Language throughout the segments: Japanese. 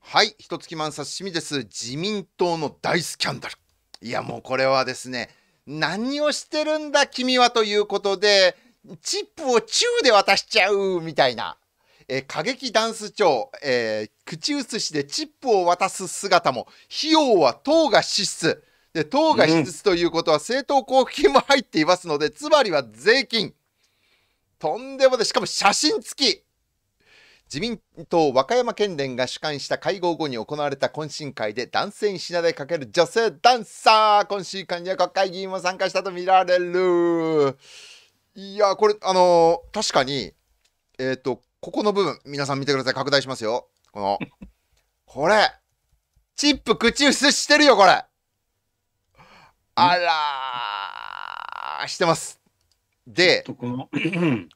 はい、一月マンサシミです。自民党の大スキャンダル。いや、もうこれはですね、何をしてるんだ君はということで、チップをチューで渡しちゃうみたいな。えー過激ダンス長、えー口移しでチップを渡す姿も、費用は党が支出。で、党が支出ということは政党交付金も入っていますので、つまりは税金。とんでもない。しかも写真付き。自民党和歌山県連が主管した会合後に行われた懇親会で男性に品でかける女性ダンサー。懇親会には国会議員も参加したとみられる。いやこれあのー確かにえっ、とここの部分皆さん見てください。拡大しますよ。この これチップ口移ししてるよこれ。あらーしてます。でとこの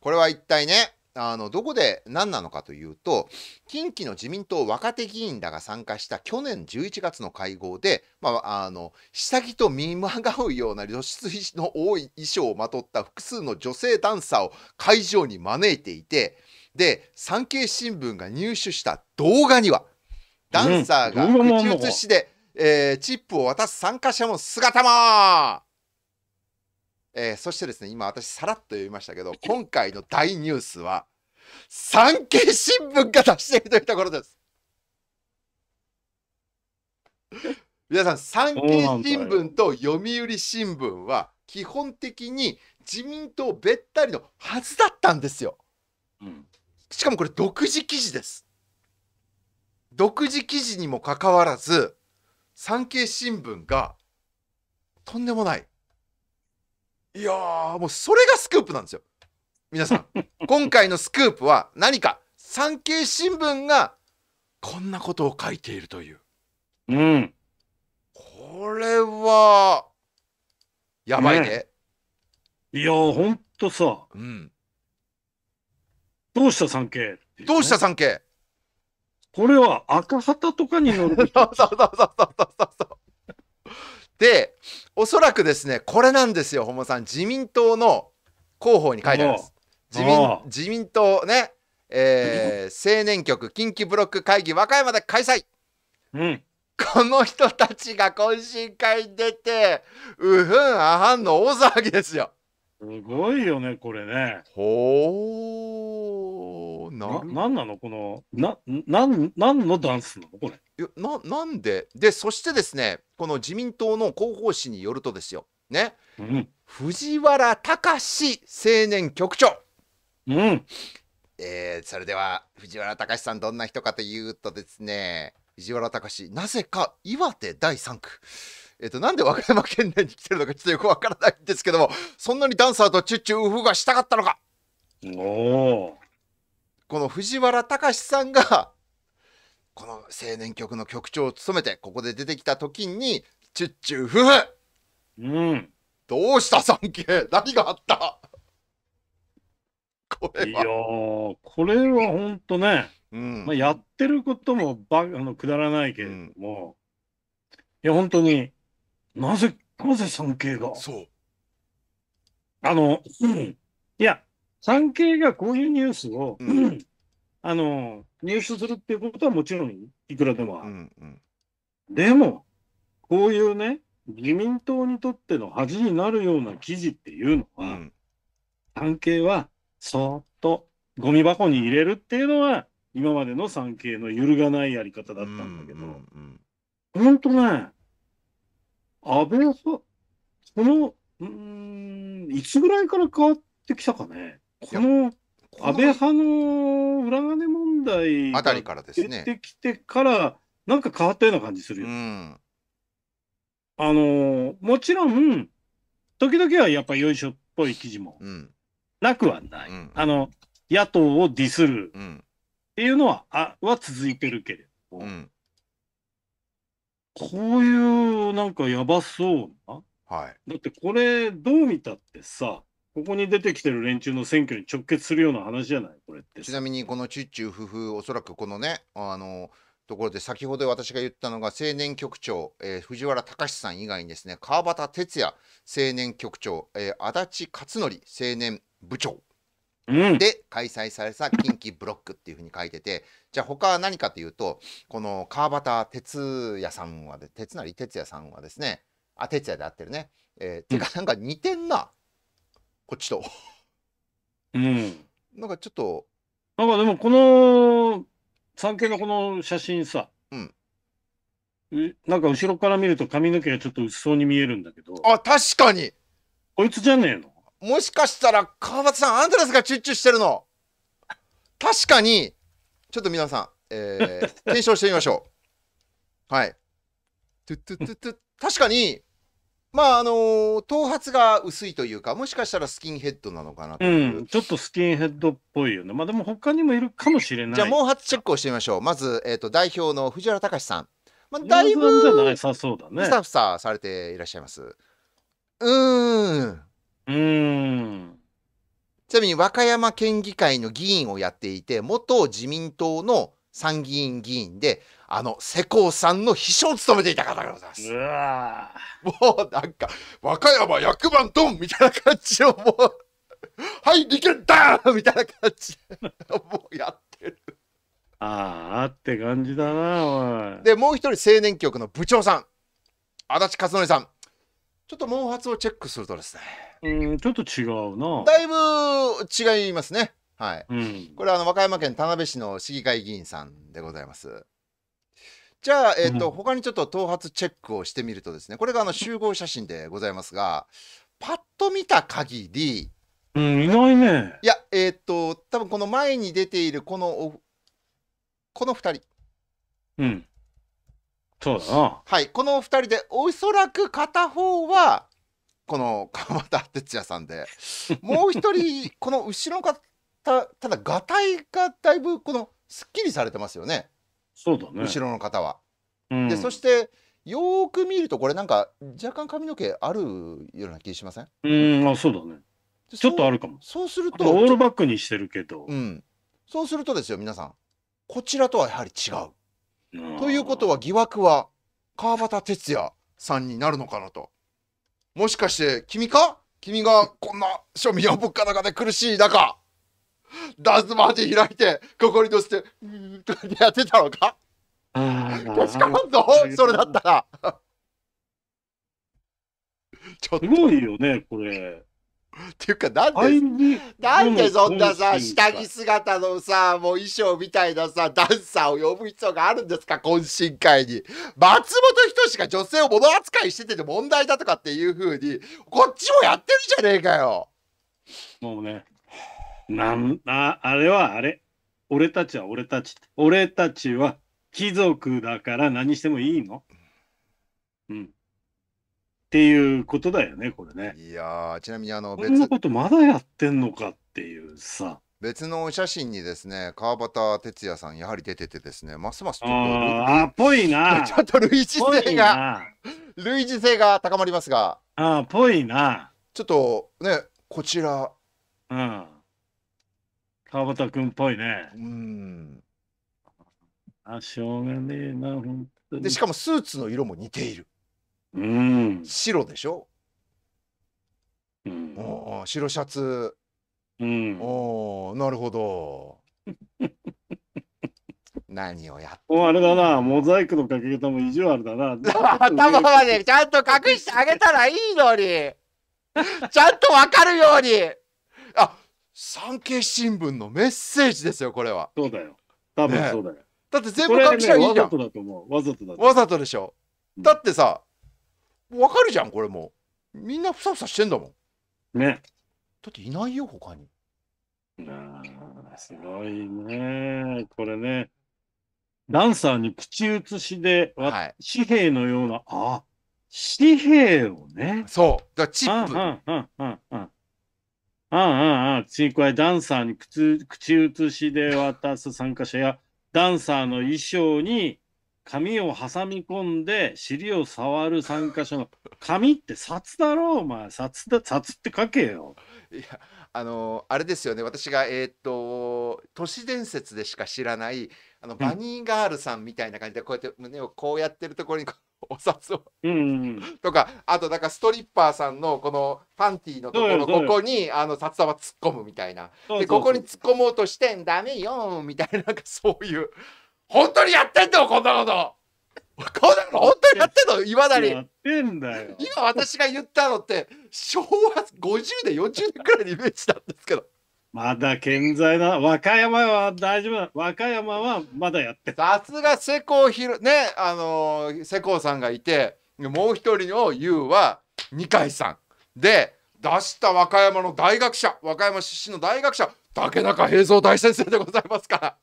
これは一体ねあのどこで何なのかというと近畿の自民党若手議員らが参加した去年11月の会合で、まあ、あの下着と見まがうような露出の多い衣装をまとった複数の女性ダンサーを会場に招いていてで産経新聞が入手した動画にはダンサーが口移しで、えーチップを渡す参加者の姿もえーそしてですね今私さらっと読みましたけど今回の大ニュースは産経新聞が出しているというところです。皆さん産経新聞と読売新聞は基本的に自民党べったりのはずだったんですよ。うん。しかもこれ独自記事です。独自記事にもかかわらず産経新聞がとんでもないいやーもうそれがスクープなんですよ。皆さん。今回のスクープは何か産経新聞がこんなことを書いているという。うん。これはやばいねいやほんとさ。うん、どうした産経？ねどうした産経？これは赤旗とかに乗る そうそうそうそうそうそう。で、おそらくですね、これなんですよ、ホモさん。自民党の広報に書いてあります。自民自民党ね、えー 青年局近畿ブロック会議和歌山で開催。うんこの人たちが懇親会に出て、うふんあはんの大騒ぎですよ。すごいよねこれね。ほー、ななるなんなの？このななんなんのダンスなの？これ。いやななんで？でそしてですねこの自民党の広報誌によるとですよ。ね。うん。藤原隆青年局長、うん。えーそれでは藤原隆さんどんな人かというとですね藤原隆なぜか岩手第3区えっ、となんで和歌山県内に来てるのかちょっとよくわからないんですけどもそんなにダンサーとチュッチュウフがしたかったのか。この藤原隆さんがこの青年局の局長を務めてここで出てきた時にチュッチュウフフ。うん。どうした産経何があった？これいやは、ーこれはほんとね、うん。まあ、やってることもばあのくだらないけれども、いや本当になぜなぜ産経が？そう。あの、うん。いや産経がこういうニュースを、うん。あの入手するっていうことはもちろんいくらでもある、うんうん。でもこういうね自民党にとっての恥になるような記事っていうのは、うん。産経はそーっとゴミ箱に入れるっていうのは今までの産経の揺るがないやり方だったんだけど、うんうん。ほんとね安倍さこのうーんいつぐらいから変わってきたかね？この安倍派の裏金問題があたりからです出ねてきてからなんか変わったような感じするよ。うん。あのーもちろん時々はやっぱよいしょっぽい記事もうん。なくはない。うんあの野党をディスるうん。っていうのはあは続いてるけれど、うんこういうなんかやばそうな。はい。だってこれどう見たってさここに出てきてる連中の選挙に直結するような話じゃない？これって。ちなみにこのチュッチュ夫婦おそらくこのねあのところで先ほど私が言ったのが青年局長、えー藤原隆さん以外にですね川端哲也青年局長、えー足立勝則青年部長。うん。で開催された近畿ブロックっていうふうに書いててじゃあ他は何かというとこの川端哲也さんはで哲成哲也さんはですねあ哲也で合ってるね。えー、てかなんか似てんな。こっちと。うん。なんかちょっと。なんかでもこの産経のこの写真さ、うん。うなんか後ろから見ると髪の毛がちょっと薄そうに見えるんだけど、あ確かに。こいつじゃねえの？もしかしたら川端さんアンドレスがチュッチュしてるの。確かにちょっと皆さん、えー 検証してみましょう。はい。確かにまああのー頭髪が薄いというかもしかしたらスキンヘッドなのかなとう。ん、ちょっとスキンヘッドっぽいよね。まあでも他にもいるかもしれない。じゃあ毛髪チェックをしてみましょう。まず、えー、と代表の藤原隆さん、まあ、だいぶじゃなぶいさそうだね。ふ。さふさされていらっしゃいます。うーんうーん。ちなみに和歌山県議会の議員をやっていて元自民党の参議院議員であの世耕さんの秘書を務めていた方でございますう。わもうなんか和歌山役番ドンみたいな感じのもうはい利権だーみたいな感じでもうやってる。ーああって感じだな、おい。でもう一人青年局の部長さん足立和則さんちょっと毛髪をチェックするとですねうん、ちょっと違うな。だいぶ違いますね。はい。うん。これはあの和歌山県田辺市の市議会議員さんでございます。じゃあ、えっとうん他にちょっと頭髪チェックをしてみるとですねこれがあの集合写真でございますがパッと見た限りうん、いないね。いやえっと多分この前に出ているこのおこの2人うん。そうだな。はいこの2人でおそらく片方はこの 川端哲也さんで もう一人この後ろの方ただがたいがだいぶこのすっきりされてますよねそうだね。後ろの方は。うん、でそしてよーく見るとこれなんか若干髪の毛あるような気しません？うん、あ、そうだね。でちょっとあるるかも。そうするあとオールとバックにしてるけど。うんそうするとですよ皆さんこちらとはやはり違ううんということは疑惑は川端哲也さんになるのかなと。もしかして君か？君がこんな庶民や物価高で苦しい中ダンスマーティ開いてここに乗せてうーんとかやってたのか？あー確かめんぞそれだったら。ちょっとすごいよね、これ。っていうかなんで、なんでそんなさうん下着姿のさもう衣装みたいなさダンサーを呼ぶ必要があるんですか？懇親会に松本人志が女性を物扱いしてて問題だとかっていう風にこっちもやってるじゃねえかよもうね、なんああれはあれ。俺たちは俺たち。俺たちは貴族だから何してもいいのうん。っていうことだよね、これね。いやーちなみにあのこんな別ことまだやってんのかっていうさ。別のお写真にですね川端哲也さんやはり出ててですねますますちょっとああ、ぽいな。ちょっと類似ぽい性がな。類似性が高まりますがああ、ぽいな。ちょっとねこちらうん。川端くんっぽいねう。んあ、しょうがねえな、ほんとに。でしかもスーツの色も似ているうん。白でしょ、うん。おー白シャツうん。おーなるほど 何をやっもうあれだな、モザイクのかけ方も意地悪だな。頭までちゃんと隠してあげたらいいのに ちゃんとわかるようにあ産経新聞のメッセージですよこれはそうだよ。多分そうだよ。だって全部隠しゃいいね、わざじゃんとだと思う。わざとわざとでしょ？うんだってさわかるじゃんこれもうみんなふさふさしてんだもんう。ね。だっていないよ他にああ、すごいね。これね。ダンサーに口移しで、わはい紙幣のような、あ、紙幣をね。そうだからチうんップうんうんうんうん。うんうんうん。次、これダンサーに口口移しで渡す参加者や、ダンサーの衣装に髪を挟み込んで尻を触る参加者の髪って札だろお前。札だ、札って書けよ。いやあのあれですよね私がえーっと都市伝説でしか知らないあのバニーガールさんみたいな感じでこうやって胸をこうやってるところにお札をうんうん。とかあとなんかストリッパーさんのこのパンティーのところここにあの札束突っ込むみたいなでここに突っ込もうとしてんダメよみたいななんかそういう本当にやってんのこんなことこんなこと本当にやってんのいまだにやってんだよ。今私が言ったのって昭和50年40年くらいのイメージなんですけどまだ健在だ。和歌山は大丈夫だ。和歌山はまだやってる。さすが世耕ひろねあのー世耕さんがいてもう一人の優は二階さんで出した和歌山の大学者和歌山出身の大学者竹中平蔵大先生でございますから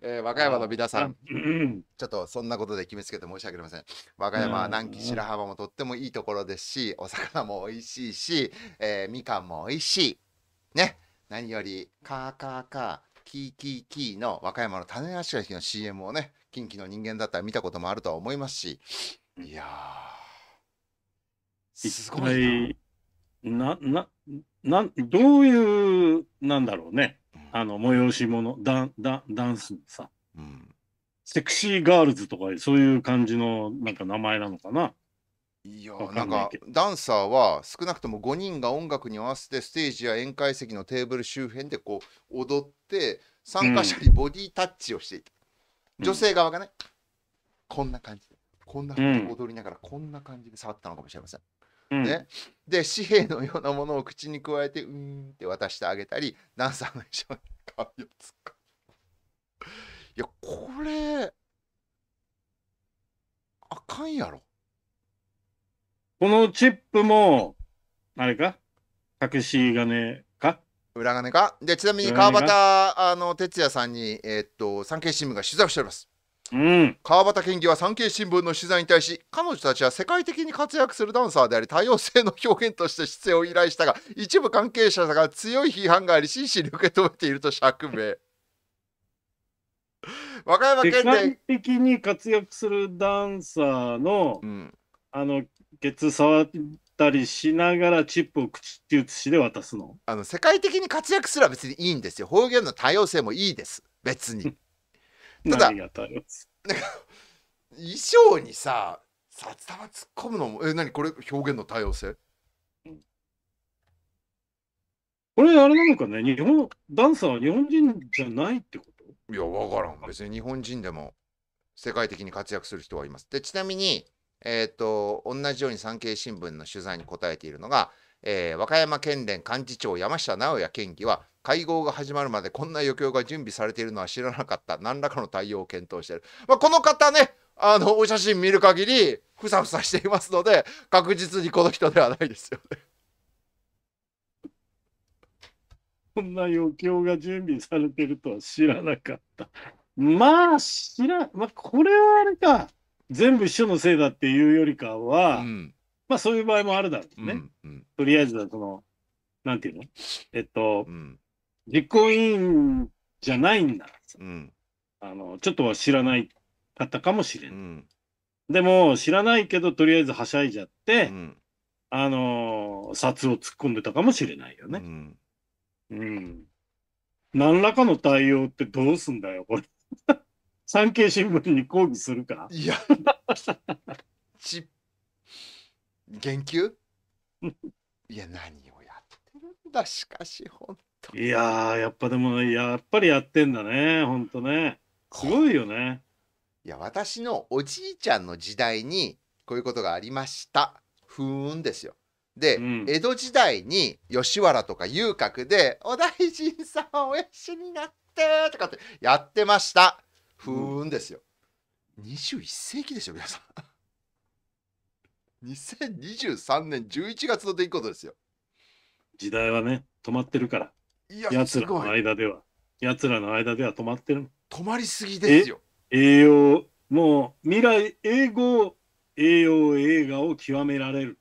えー和歌山の皆さんうん。ちょっとそんなことで決めつけて申し訳ありません。和歌山は南紀白浜もとってもいいところですし、お魚も美味しいし、えーみかんも美味しい。ね。何より、カーカーカー、キーキーキーの和歌山の種なしがの CM をね、近畿の人間だったら見たこともあるとは思いますし、いやー、すごいな。な、な、な、どういう、なんだろうね。あの、催し物、ダン、ダン、ダンスのさ、うん。セクシーガールズとか、そういう感じの、なんか名前なのかな？いやなんかダンサーは少なくとも5人が音楽に合わせてステージや宴会席のテーブル周辺でこう踊って参加者にボディタッチをしていた、うん。女性側がねこんな感じでこんなうん踊りながらこんな感じで触ったのかもしれません、うん。ね。で紙幣のようなものを口に加えてうーんって渡してあげたりダンサーの衣装に髪を突っ込む。いやこれあかんやろ。このチップも、あれか？隠し金か？裏金か？でちなみに川端あの哲也さんに、えーっと産経新聞が取材をしておりますうん。川端県議は産経新聞の取材に対し彼女たちは世界的に活躍するダンサーであり多様性の表現として出演を依頼したが一部関係者が強い批判があり真摯に受け止めていると釈明。和歌山世県界で、的に活躍するダンサーのう、ん、あの、ケツ触ったりしながらチップを口移しで渡すの？あの世界的に活躍すら別にいいんですよ。方言の多様性もいいです。別にただ何が多様性衣装にさ札束突っ込むのもえ何？これ表現の多様性？これあれなのかね？日本、ダンサーは日本人じゃないってこと？いや、わからん。別に日本人でも世界的に活躍する人はいます。で、ちなみに、えっ、と、同じように産経新聞の取材に答えているのが、えー和歌山県連幹事長山下直也県議は、会合が始まるまでこんな余興が準備されているのは知らなかった。何らかの対応を検討している。まあ、この方ね、あの、お写真見る限り、ふさふさしていますので、確実にこの人ではないですよね。こんな余興が準備されてるとは知らなかった。まあ、知ら、まあ、これはあれか。全部一緒のせいだっていうよりかは、うん。まあそういう場合もあるだろうね。うん。うん。とりあえずはその、なんていうの？えっとう、ん。実行委員じゃないんだ。うん。あの、ちょっとは知らないかったかもしれ。うんん。でも、知らないけど、とりあえずはしゃいじゃって、うん。あのー札を突っ込んでたかもしれないよね。うん。うん。何らかの対応ってどうすんだよ、これ。産経新聞に抗議するかいや、ち、言及？いや、何をやってるんだ、しかし、ほんと。いやー、やっぱでも、やっぱりやってんだね、ほんとね。すごいよね。いや、私のおじいちゃんの時代に、こういうことがありました。ふーんですよ。で、うん江戸時代に吉原とか遊郭で、お大臣さんおやしになってとかってやってました。ふーんですよ。21世紀ですよ、皆さん。2023年11月の出来事ですよ。時代はね、止まってるから。いや、奴らの。間では。奴らの間では止まってる。止まりすぎですよ。栄養、もう未来、英語、栄養映画を極められる。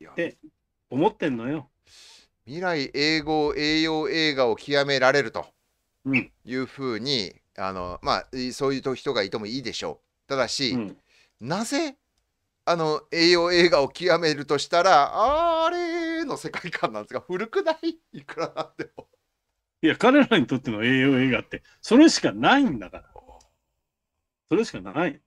いやえ思ってんのよ。未来英語栄養映画を極められるとうん。いうふうにあのまあいそういう人がいてもいいでしょうただし、うん。なぜあの栄養映画を極めるとしたらあれの世界観なんですが古くない？いくらなんでもいや、彼らにとっての栄養映画って、それしかないんだから。それしかない。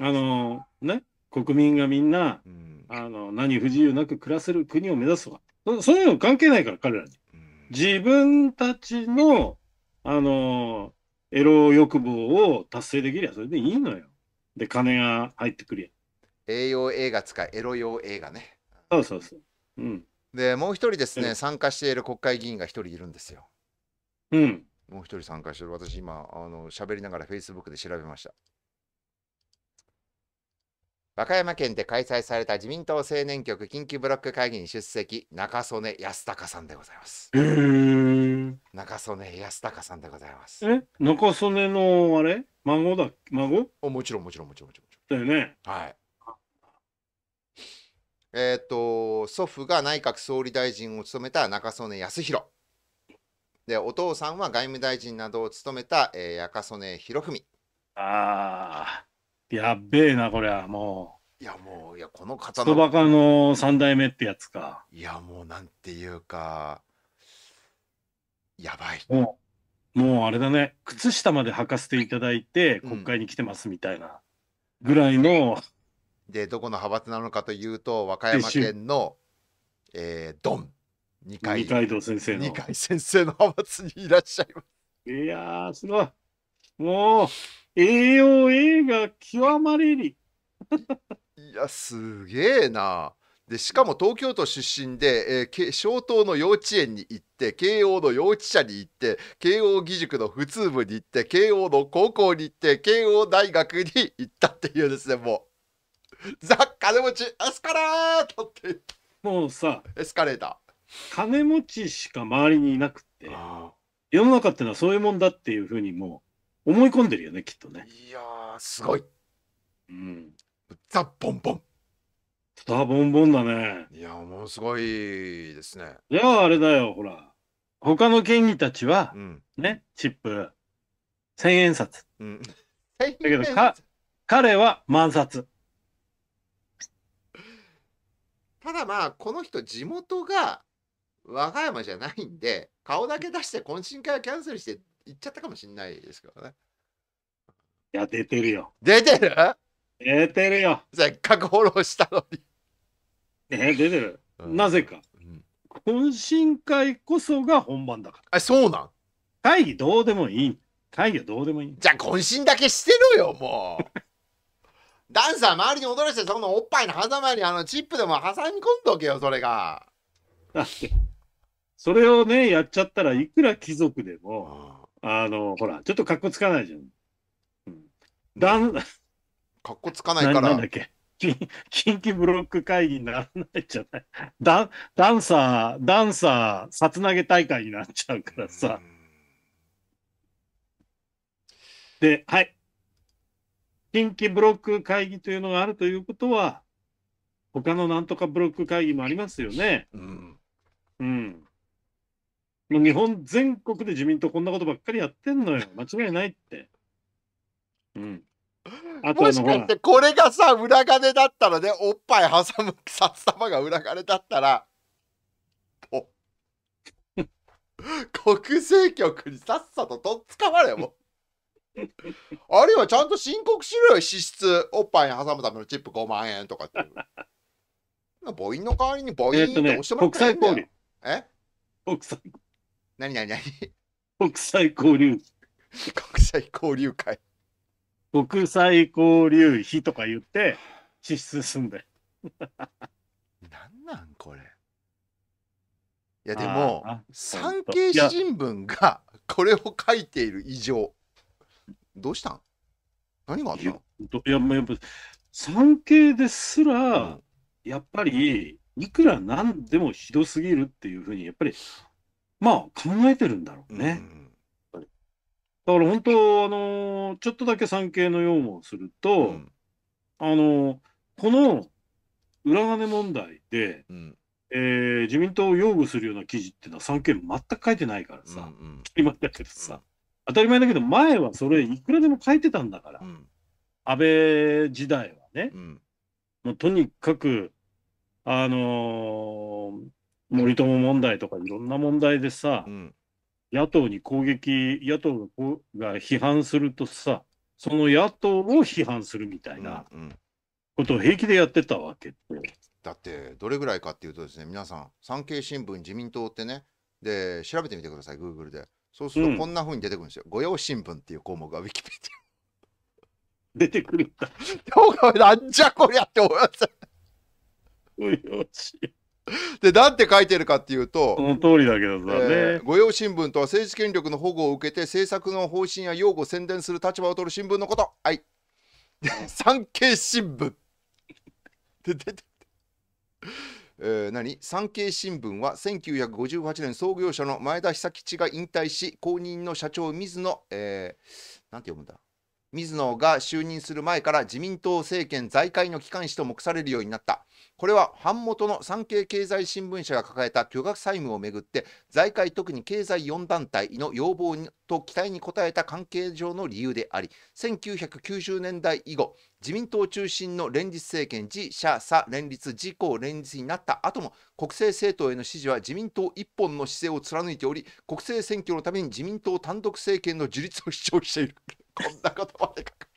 あのね、国民がみんな、うんあの、何不自由なく暮らせる国を目指すとか。そそういうの関係ないから、彼らに。うん自分たちの、あの、エロ欲望を達成できりゃそれでいいのよ。で、金が入ってくりゃ。栄養映画使いエロ用映画ねそうそうそう。うん。でもう一人ですね、うん参加している国会議員が一人いるんですようん。もう一人参加してる私今あの喋りながらフェイスブックで調べました和歌山県で開催された自民党青年局近畿ブロック会議に出席中曽根康隆さんでございます。へー中曽根康隆さんでございます。え？中曽根のあれ？孫だ孫？おもちろんもちろんもちろんもちろん。もちだよね。ろんはい。えっ、と祖父が内閣総理大臣を務めた中曽根康弘。でお父さんは外務大臣などを務めた、えー、中曽根博文。ああ、やっべえな、これはもいやもういやこのう。方ストバのカの三代目ってやつか。いやもうなんていうかやばいもう、もうあれだね。靴下まで履かせていただいて、うん国会に来てますみたいな。ぐらいの、でどこの派閥なのかというと和歌山県の、えー、ドン二階二階堂先生の。二階先生の派閥にいらっしゃいますいやー、すごい。もう、栄養映画極まりり。いやすげえな。でしかも東京都出身で、えーけ小東の幼稚園に行って慶応の幼稚舎に行って慶応義塾の普通部に行って慶応の高校に行って慶応大学に行ったっていうですねもう。ザ・金持ちエスカレートってもうさ、エスカレータ金持ちしか周りにいなくって、ー世の中ってのはそういうもんだっていうふうにもう思い込んでるよね、きっとね。いやーすごいうん。ザ・ボンボンスターボンボンだね。いやもうすごいですねじゃああれだよ、ほら。他の県議たちはう、んね、チップ、千円札。うんだけどか彼は万札。ただまあこの人地元が和歌山じゃないんで顔だけ出して懇親会をキャンセルして行っちゃったかもしれないですけどねいや、出てるよ。出てる？出てるよ。せっかくフォローしたのに、ね、出てる？うんなぜか。うん懇親会こそが本番だから。あそうなん？会議どうでもいい。会議はどうでもいい。じゃあ懇親だけしてろよもう ダンサー周りに踊らせてそのおっぱいの狭間にあのチップでも挟み込んどけよそれがだって、それをね、やっちゃったらいくら貴族でも、あの、ほら、ちょっと格好つかないじゃん。うん、だん、かっこつかないなからなんだっけ？近近畿ブロック会議にならないじゃない？ダンダンサー、ダンサー、札投げ大会になっちゃうからさ。で、はい。近畿ブロック会議というのがあるということは、他のなんとかブロック会議もありますよね。うんうん。もう日本全国で自民党こんなことばっかりやってんのよ。間違いないって。うん。あともしからし、てこれがさ裏金だったらねおっぱい挟む 札束が裏金だったらお 国税局にさっさととっつかまれよもう。あるいはちゃんと申告しろよ支出おっぱいに挟むためのチップ5万円とかっていう。母音の代わりに母音って押してもらったらいいんだよ、え国際、何何何？国際交流、国際交流会。国際交流費とか言って支出すんだよ。なんなんこれ。いやでも産経新聞がこれを書いている以上。どうしたん？何があったの？どいや、もうやっぱ、産経ですら、うん。やっぱり、いくらなんでもひどすぎるっていうふうに、やっぱり、まあ、考えてるんだろうね。だから本当、あのちょっとだけ産経の用語をするうと、ん。あのこの裏金問題で、うん。えー自民党を擁護するような記事っていうのは産経全く書いてないからうんさ、うん。当たり前だけどさ、当たり前だけど、前はそれいくらでも書いてたんだから、うん。安倍時代はね、うん。もうとにかく、あのー森友問題とかいろんな問題でさう、ん。野党に攻撃、野党が批判するとさ、その野党を批判するみたいなうんうん。ことを平気でやってたわけって。だってどれぐらいかっていうとですね皆さん産経新聞自民党ってねで調べてみてください Google で。そうするうん。とこんな風に出てくるんですよ、御用新聞っていう項目がウィキペ出てくるんだ。ディアなんじゃこりゃって思います。よし。でなんて書いてるかっていうと、その通りだけどさ、えーね。御用新聞とは政治権力の保護を受けて政策の方針や用語を宣伝する立場を取る新聞のこと。はい。で 産経新聞。で出てえー何？産経新聞は1958年創業者の前田久吉が引退し後任の社長水野、えーなんて読むんだ？水野が就任する前から自民党政権財界の機関紙と目されるようになった。これは版元の産経経済新聞社が抱えた巨額債務をめぐって財界特に経済4団体の要望と期待に応えた関係上の理由であり1990年代以後自民党中心の連立政権自社左連立自公連立になった後も国政政党への支持は自民党一本の姿勢を貫いており国政選挙のために自民党単独政権の樹立を主張している。こんなことまで書く。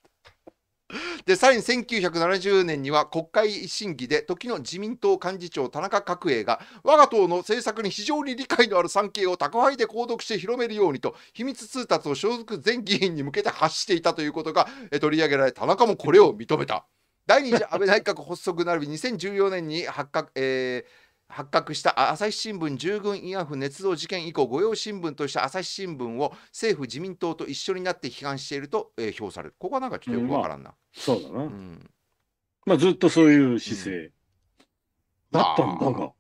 でさらに1970年には国会審議で時の自民党幹事長田中角栄が我が党の政策に非常に理解のある産経を宅配で購読して広めるようにと秘密通達を所属全議員に向けて発していたということが取り上げられ田中もこれを認めた。第二次安倍内閣発足並び2014年に発覚,、えー発覚した朝日新聞従軍慰安婦捏造事件以降御用新聞として朝日新聞を政府自民党と一緒になって批判していると、えー評される。ここはなんかちょっとよくわからんな、そうだな。うん。まあずっとそういう姿勢。だったんだが。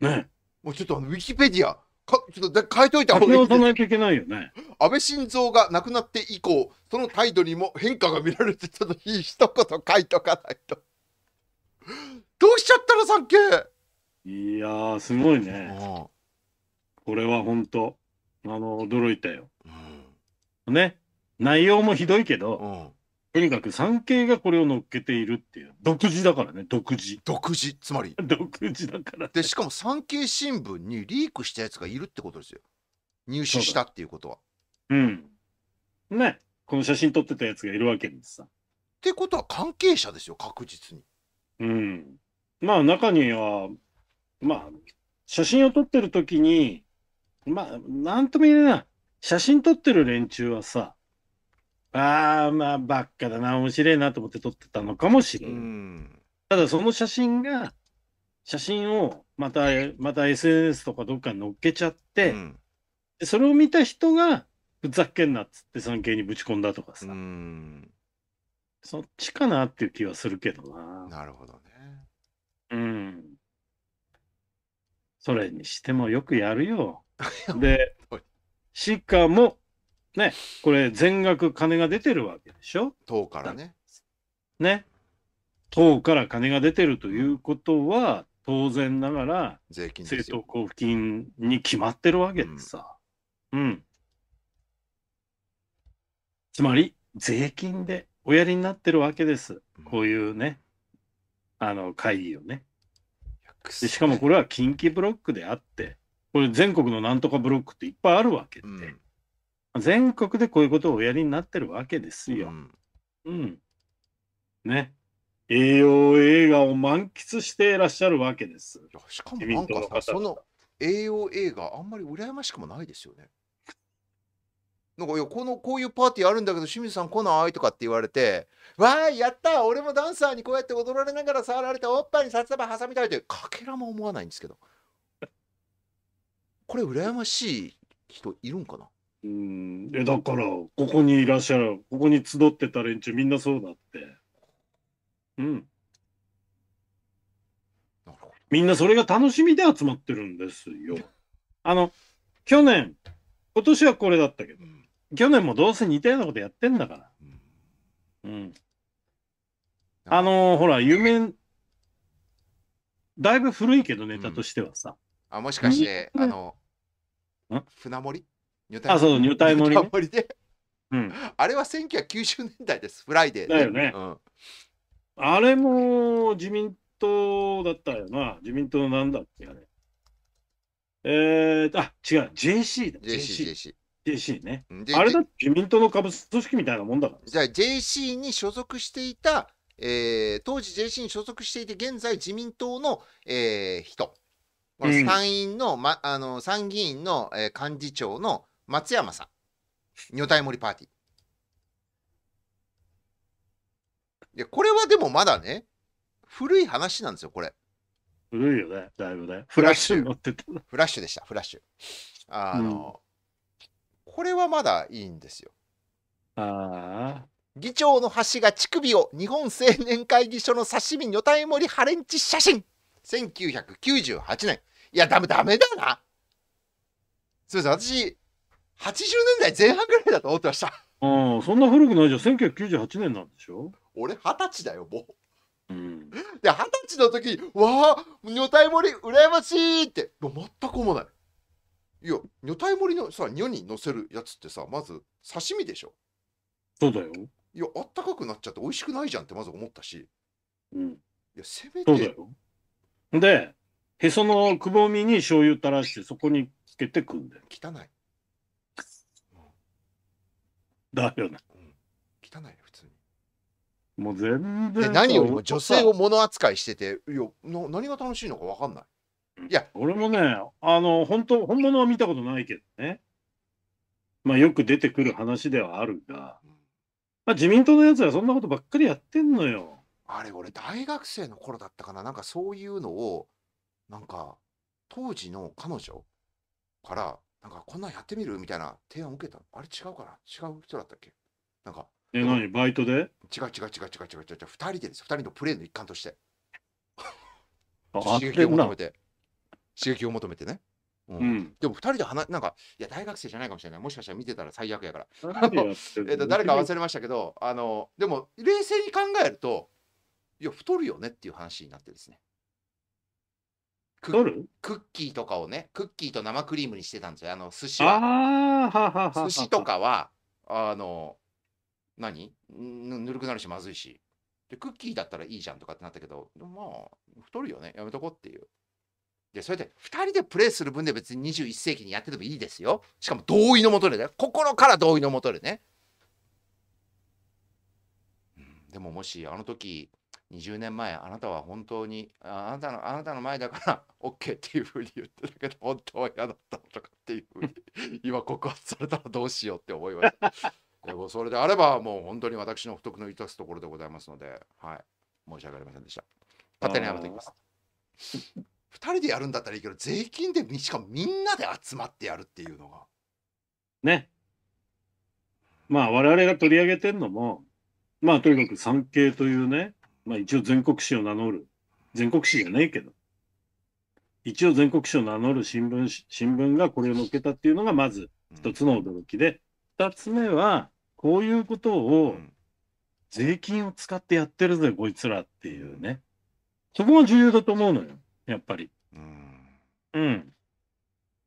ね。もうちょっとウィキペディアかちょっとで変えといた方がいい。ないといけないよね。安倍晋三が亡くなって以降その態度にも変化が見られてたといい一言書いとかないと。どうしちゃったの産経いやー、すごいね。これは本当あの、驚いたよ。ね。内容もひどいけど、うんとにかく産経がこれを乗っけているっていう。独自だからね、独自。独自つまり独自だから、ね。でしかも産経新聞にリークしたやつがいるってことですよ入手したっていうことはっうん。ね。この写真撮ってたやつがいるわけですさ。てことは関係者ですよ確実にうん。まあ中には、まあ、写真を撮ってる時に、まあ、なんとも言えないな。写真撮ってる連中はさ、ああ、まあ、ばっかだな、面白いなと思って撮ってたのかもしれうない。んただその写真が、写真をまた、また SNS とかどっかに載っけちゃって、うんでそれを見た人が、ふざけんなっつって産経にぶち込んだとかさ、うんそっちかなっていう気はするけどな。なるほどねうん。それにしてもよくやるよ。ではい、しかも、ね、これ全額金が出てるわけでしょ？党からねね。党から金が出てるということは、当然ながら税金ですよ政党交付金に決まってるわけでさ。うん。つまり、税金でおやりになってるわけです。こういうね、あの、会議をね。でしかもこれは近畿ブロックであって、これ全国のなんとかブロックっていっぱいあるわけで、うん全国でこういうことをおやりになってるわけですよ。うんうん。ね。栄養映画を満喫していらっしゃるわけです。しかも自なんかその栄養映画あんまり羨ましくもないですよね。なんかいやこのこういうパーティーあるんだけど清水さん来ない？とかって言われて「わーいやった俺もダンサーにこうやって踊られながら触られておっぱいに札束挟みたい」ってかけらも思わないんですけどこれ羨ましい人いるんかな？うん。え、だから、ここにいらっしゃる、ここに集ってた連中みんなそうだって。うん。なるほみんなそれが楽しみで集まってるんですよ。あの、去年、今年はこれだったけどど、う、ん去年もどうせ似たようなことやってんだから。うんうん。あのーほら、有名、だいぶ古いけど、ネタとしてはさ。あもしかしてうんあのん？船盛り？あそう女体盛りね女体盛りで？うん。あれは1990年代ですフライデーでだよねうんあれも自民党だったよな。自民党のなんだっけあれ。えーと、あ、違う、JC だ。JC、JC。JC。ね。あれだって自民党の下部組織みたいなもんだから。じゃあ JC に所属していた、えー当時 JC に所属していて現在自民党の、えー人このうん参院の,、ま、あの参議院の、えー幹事長の松山さん女体盛りパーティーでこれはでもまだね古い話なんですよこれ古いよね、だいぶね。フラッシュ乗ってた。フラッシュでしたフラッシュあの、これはまだいいんですよ。ああ。議長の橋が乳首を日本青年会議所の刺身女体盛りハレンチ写真。1998年。いやダメダメだな。すみません私80年代前半ぐらいだと思ってました。うん、そんな古くないじゃん。1998年なんでしょ？俺二十歳だよもう。ん。うで二十歳の時わあ女体盛り羨ましいって。全く思わないいや女体盛りのさ女に乗せるやつってさまず刺身でしょそうだよ。いやあったかくなっちゃって美味しくないじゃんってまず思ったしうん。いやせめてそうだよ。で、へそのくぼみに醤油垂らして、そこにつけて食うんだよ。汚いだよね。汚いよ普通にもう全で然。何よりも女性を物扱いしてていやな何が楽しいのか分かんないいや俺もね、あの、本当本物は見たことないけどね。まあよく出てくる話ではあるが、まあ自民党のやつはそんなことばっかりやってんのよ。あれ俺大学生の頃だったかな。なんかそういうのをなんか当時の彼女からなんかこんなんやってみる？みたいな提案を受けた。あれ違うかな？違う人だったっけ？なんかえ、何？バイトで？違う違う違う違う違う違う。違う2人でです。2人のプレーの一環として。あ刺激を求めて刺激を求めてね、うんうん。でも2人で話なんかいや大学生じゃないかもしれないもしかしたら見てたら最悪やから えっと誰か忘れましたけど、あのでも冷静に考えると、いや、太るよねっていう話になってですね。ク取る？クッキーとかをね、クッキーと生クリームにしてたんですよ。あの寿司あは。寿司と。かは、あの、何？ぬぬるくなるしまずいし。で、クッキーだったらいいじゃんとかってなったけど、でもまあ、太るよね。やめとこうっていう。で、それで2人でプレイする分で別に21世紀にやっててもいいですよ。しかも同意のもとでね。心から同意のもとでね。うんでももしあの時20年前あなたは本当にあなたのあなたの前だから OK っていうふうに言ってたけど本当は嫌だったとかっていうふうに 今告発されたらどうしようって思いました。でもそれであればもう本当に私の不徳の致すところでございますので、はい、申し訳ありませんでした。勝手に謝っておきます。2人でやるんだったらいいけど税金でしかもみんなで集まってやるっていうのが。ね。まあ我々が取り上げてるのも、まあとにかく産経というね、まあ一応全国紙を名乗る、全国紙じゃねえけど、一応全国紙を名乗る新聞し、新聞がこれを載っけたっていうのがまず一つの驚きで、二つ目は、こういうことうをん。税金を使ってやってるぜ、こいつらっていうね。そこが重要だと思うのよ、やっぱり。うんうん。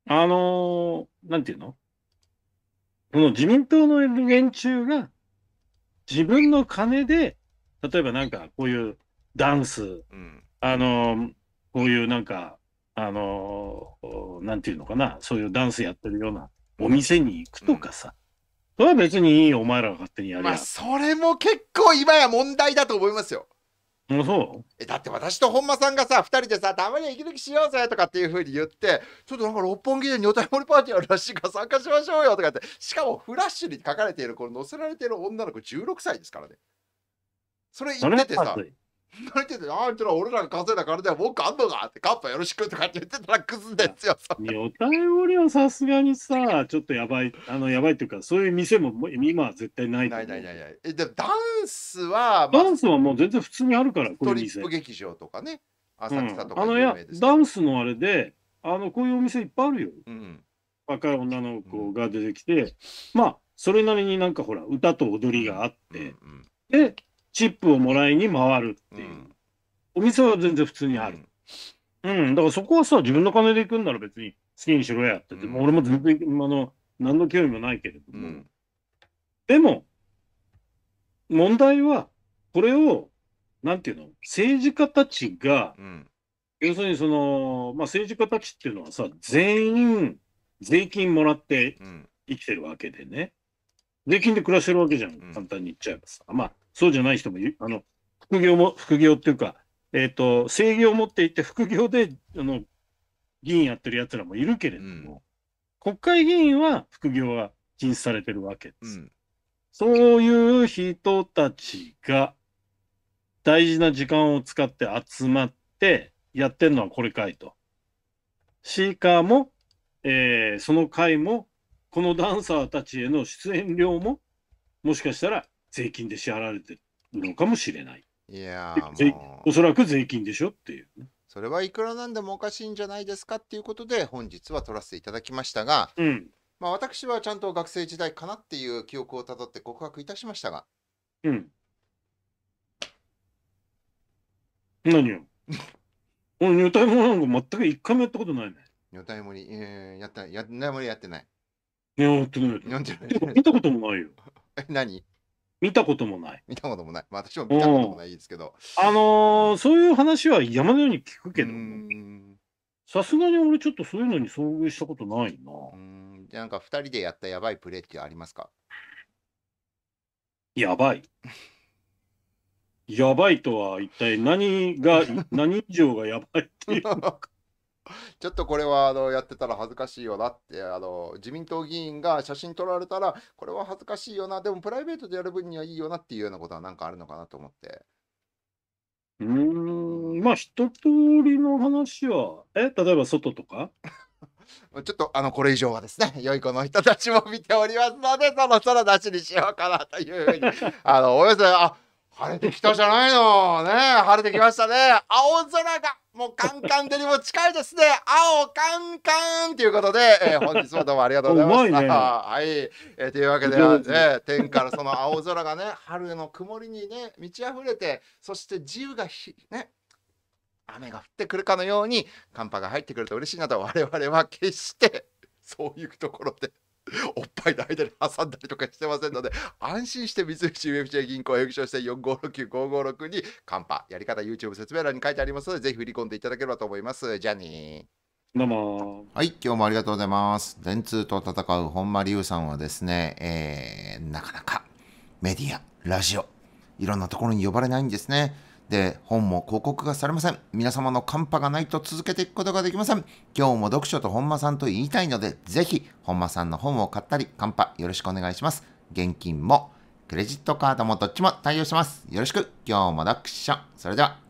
あのーなんていうの？この自民党の連中が自分の金で、例えばなんかこういうダンス、うんあのーこういうなんか、あのーなんていうのかな、そういうダンスやってるようなお店に行くとかさ、それは別にいいよ、お前らが勝手にやりゃ。まあそれも結構今や問題だと思いますよ。もうそえだって私と本間さんがさ2人でさたまには息抜きしようぜとかっていうふうに言ってちょっとなんか六本木で女体盛りパーティーあるらしいから参加しましょうよとかってしかもフラッシュに書かれているこの載せられている女の子16歳ですからねそれう。それ言っててさはまずい。言っててあんたら俺らが稼いだ金では文句あんのかってカッパよろしくとかって言ってたらクズですよおた盛りはさすがにさ、ちょっとやばい、あの、やばいっていうか、そういう店も今は絶対ないないないないない。えでもダンスは、まあダンスはもう全然普通にあるから、こういう店。トリップ劇場とかね。うん。浅草とかあのやダンスのあれで、あのこういうお店いっぱいあるよ。うん。若い女の子が出てきて、まあ、それなりになんかほら、歌と踊りがあって、うん。で、チップをもらいに回るっていう。うんお店は全然普通にある。うん、だからそこはさ、自分の金で行くんなら別に好きにしろやってて、うんもう俺も全然、あの、何の興味もないけれども。うんでも、問題は、これを、なんていうの、政治家たちがうん要するにその、まあ、政治家たちっていうのはさ、全員税金もらってうん生きてるわけでね。税金で暮らしてるわけじゃん、ん簡単に言っちゃえばさ。まあ、そうじゃない人もいる、あの、副業も、副業っていうか、えっ、と、正業を持っていて、副業で、あの、議員やってる奴らもいるけれども、国会議員は副業は禁止されてるわけです。うんそういう人たちが大事な時間を使って集まってやってるのはこれかいと。シーカーも、えーその会も、このダンサーたちへの出演料も、もしかしたら税金で支払われてるのかもしれない。いやおそらく税金でしょっていうね。それはいくらなんでもおかしいんじゃないですかっていうことで本日は撮らせていただきましたが、うん。まあ、私はちゃんと学生時代かなっていう記憶をたどって告白いたしましたがうん。何よ。俺、入隊もなんか全く一回もやったことないね。女体盛り、えー、やってないや女体盛りやってないいや、やってない。読んでないてか見たこともないよ。え何？見たこともない。見たこともない、まあ、私も見たこともないですけどあのーそういう話は山のように聞くけどさすがに俺ちょっとそういうのに遭遇したことないな。うーんじゃあなんか2人でやったやばいプレーってありますか？やばい。やばいとは一体何が、何以上がやばいっていう。ちょっとこれはあのやってたら恥ずかしいよなってあの自民党議員が写真撮られたらこれは恥ずかしいよな。でもプライベートでやる分にはいいよなっていうようなことはなんかあるのかなと思って。うーん、まあ一通りの話は、え、例えば外とか？ちょっとあのこれ以上はですね 良い子の人たちも見ておりますのでそろそろ出しにしようかなというふうに。あのおよそあ晴れてきたじゃないの。ね晴れてきましたね。青空がもうカンカン照りも近いですね。青カンカンということで、えー 本日もどうもありがとうございました。ね。はい、えーというわけで、ね、天からその青空がね春の曇りにね満ち溢れてそして自由がひね雨が降ってくるかのように寒波が入ってくると嬉しいなと我々は決してそういうところで おっぱいの間に挟んだりとかしてませんので安心して三菱 UFJ 銀行を役所して4569-556に寒波やり方 YouTube 説明欄に書いてありますのでぜひ振り込んでいただければと思いますじゃあねどうも。はい、今日もありがとうございます。電通と戦う本間龍さんはですね、えーなかなかメディア、ラジオ、いろんなところに呼ばれないんですね。で、本も広告がされません。皆様のカンパがないと続けていくことができません。今日も読書と本間さんと言いたいので、ぜひ本間さんの本を買ったり、カンパよろしくお願いします。現金もクレジットカードもどっちも対応します。よろしく。今日も読書。それでは。